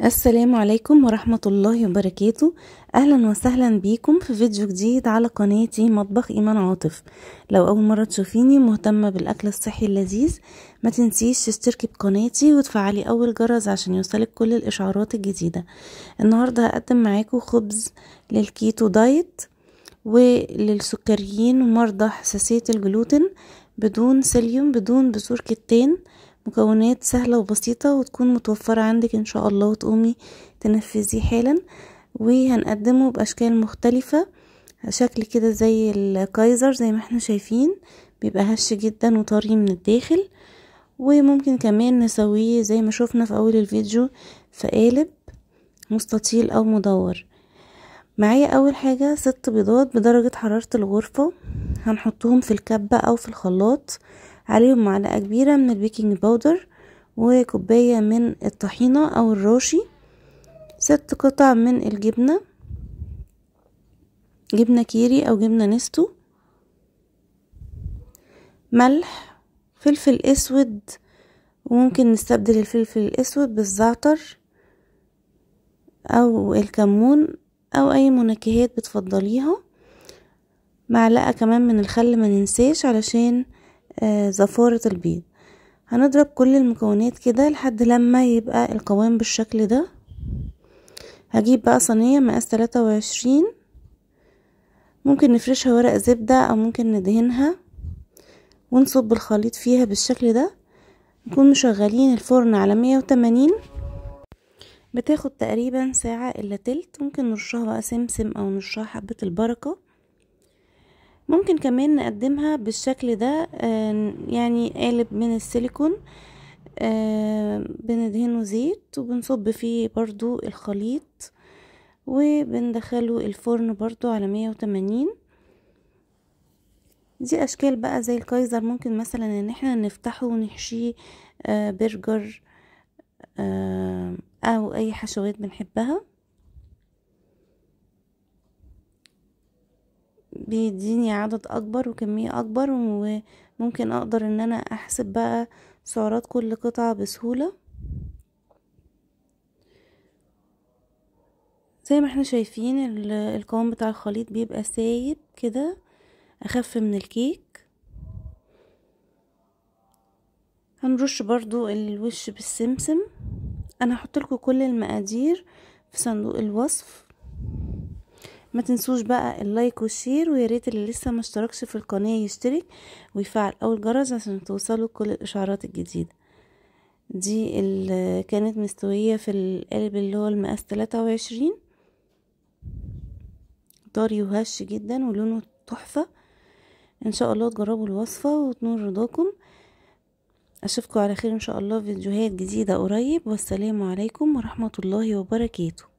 السلام عليكم ورحمة الله وبركاته. أهلا وسهلا بيكم في فيديو جديد على قناتي مطبخ إيمان عاطف. لو أول مرة تشوفيني مهتمة بالأكل الصحي اللذيذ ما تنسيش تشتركي بقناتي وتفعلي أول جرس عشان يوصلك كل الإشعارات الجديدة. النهاردة هقدم معاكم خبز للكيتو دايت وللسكريين ومرضى حساسية الجلوتين بدون سيليوم بدون بذور كتان. مكونات سهلة وبسيطة وتكون متوفرة عندك إن شاء الله وتقومي تنفذيه حالا. وهنقدمه بأشكال مختلفة. شكل كده زي الكايزر زي ما إحنا شايفين. بيبقى هش جدا وطري من الداخل. وممكن كمان نسويه زي ما شفنا في أول الفيديو في قالب مستطيل أو مدور. معايا أول حاجة ست بيضات بدرجة حرارة الغرفة. هنحطهم في الكبة أو في الخلاط. عليهم معلقة كبيرة من ال baking powder وكوباية من الطحينة أو الراشي. ست قطع من الجبنة. جبنة كيري أو جبنة نستو. ملح فلفل أسود. وممكن نستبدل الفلفل الأسود بالزعتر أو الكمون أو أي منكهات بتفضليها. معلقة كمان من الخل ما ننساش علشان زفارة البيض. هنضرب كل المكونات كده لحد لما يبقى القوام بالشكل ده. هجيب بقى صينية مقاس تلاتة وعشرين. ممكن نفرشها ورق زبدة أو ممكن ندهنها ونصب الخليط فيها بالشكل ده. نكون مشغلين الفرن على مية وتمانين. بتاخد تقريبا ساعة إلا تلت. ممكن نرشها بقى سمسم أو نرشها حبة البركة. ممكن كمان نقدمها بالشكل ده يعني قالب من السيليكون بندهنه زيت وبنصب فيه برضو الخليط وبندخله الفرن برضو على مية وتمانين. دي أشكال بقى زي الكايزر ممكن مثلا إن إحنا نفتحه ونحشيه برجر أو أي حشوات بنحبها. بيديني عدد أكبر وكمية أكبر وممكن أقدر إن أنا أحسب بقى سعرات كل قطعة بسهولة. زي ما إحنا شايفين القوام بتاع الخليط بيبقى سايب كده أخف من الكيك. هنرش برضو الوش بالسمسم. أنا هحط لكم كل المقادير في صندوق الوصف. ما تنسوش بقى ال like وال share ويا ريت اللي لسه ما اشتركش في القناة يشترك ويفعل أول جرس عشان توصلوا كل الإشعارات الجديدة. دي اللي كانت مستوية في القالب اللي هو المقاس تلاتة وعشرين. طري وهش جدا ولونه تحفة. إن شاء الله تجربوا الوصفة وتنور رضاكم. أشوفكم على خير إن شاء الله في فيديوهات جديدة قريب. والسلام عليكم ورحمة الله وبركاته.